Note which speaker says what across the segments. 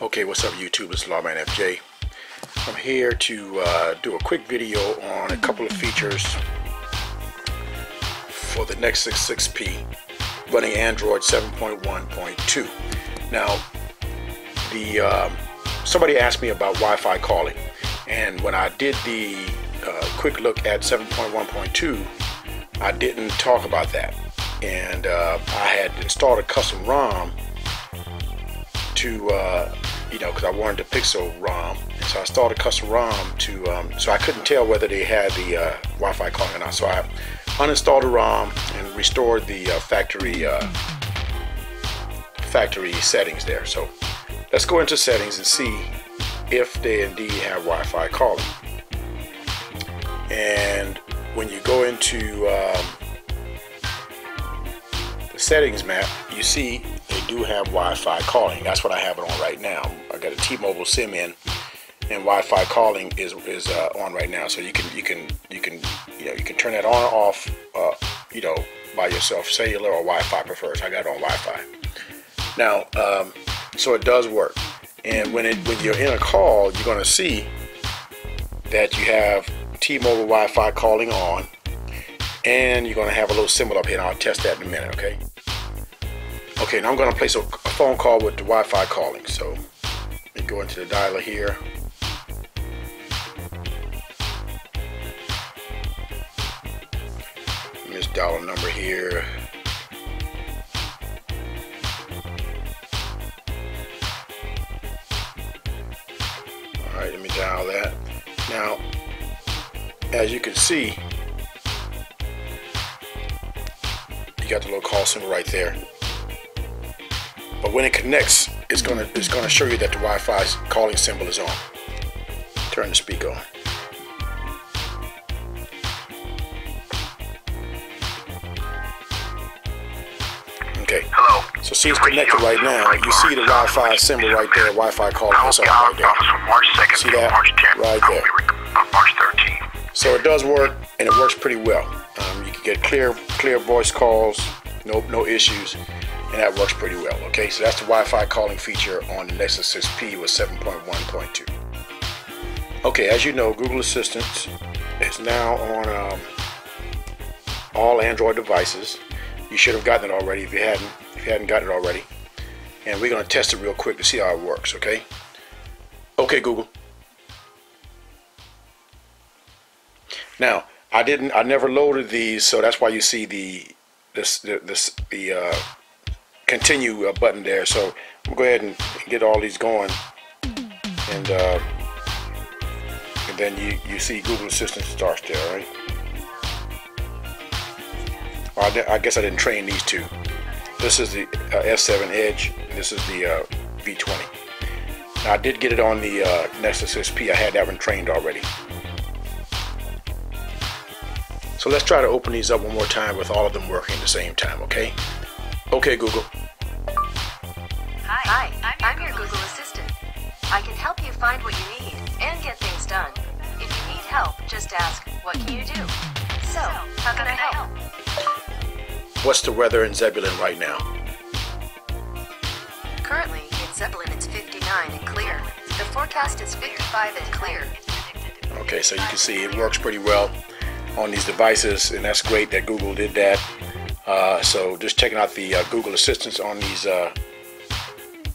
Speaker 1: Okay, what's up YouTube? It's Lawman FJ. I'm here to uh, do a quick video on a couple of features for the Nexus 6P running Android 7.1.2. Now, the um, somebody asked me about Wi-Fi calling, and when I did the uh, quick look at 7.1.2, I didn't talk about that, and uh, I had installed a custom ROM to uh, you know because I wanted the Pixel ROM, so I installed a custom ROM to um, so I couldn't tell whether they had the uh, Wi-Fi calling or not. So I uninstalled the ROM and restored the uh, factory uh, factory settings there. So let's go into settings and see if they indeed have Wi-Fi calling. And when you go into um, the settings map, you see do have Wi-Fi calling. That's what I have it on right now. I got a T-Mobile SIM in, and Wi-Fi calling is is uh, on right now. So you can you can you can you know you can turn that on or off, uh, you know, by yourself, cellular or Wi-Fi prefers. I got it on Wi-Fi. Now, um, so it does work. And when it when you're in a call, you're going to see that you have T-Mobile Wi-Fi calling on, and you're going to have a little symbol up here. And I'll test that in a minute. Okay. Okay, now I'm going to place a, a phone call with the Wi-Fi calling. So let me go into the dialer here. This dollar number here. All right, let me dial that. Now, as you can see, you got the little call symbol right there. But when it connects, it's gonna it's gonna show you that the Wi-Fi calling symbol is on. Turn the speaker on. Okay.
Speaker 2: Hello.
Speaker 1: So see it's connected right now. You see the Wi-Fi symbol right there. Wi-Fi calling is on right there.
Speaker 2: From March 2nd
Speaker 1: See that? Right there.
Speaker 2: be rec- on March 13th.
Speaker 1: So it does work, and it works pretty well. Um, you can get clear, clear voice calls, no, no issues, and that works pretty well. Okay, so that's the Wi-Fi calling feature on the Nexus 6P with 7.1.2. Okay, as you know, Google Assistant is now on um, all Android devices. You should have gotten it already if you hadn't. If you hadn't gotten it already, and we're going to test it real quick to see how it works. Okay. Okay, Google. Now, I didn't. I never loaded these, so that's why you see the this this the uh, continue uh, button there. So we'll go ahead and get all these going, and uh, and then you you see Google Assistant starts there, right? Well, I, I guess I didn't train these two. This is the uh, S7 Edge. This is the uh, V20. Now I did get it on the uh, Nexus 6P. I had that one trained already. So let's try to open these up one more time with all of them working at the same time, okay? Okay, Google.
Speaker 3: Hi, I'm your Google Assistant. I can help you find what you need and get things done. If you need help, just ask, what can you do? So, how can I help?
Speaker 1: What's the weather in Zebulon right now?
Speaker 3: Currently, in Zebulon, it's 59 and clear. The forecast is 55 and clear.
Speaker 1: Okay, so you can see it works pretty well on these devices, and that's great that Google did that. Uh, so just checking out the uh, Google Assistants on these uh,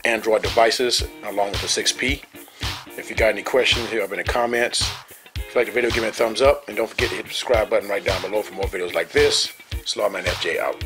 Speaker 1: Android devices along with the 6P. If you got any questions, hit up in the comments. If you like the video, give me a thumbs up, and don't forget to hit the subscribe button right down below for more videos like this. Slawman FJ out.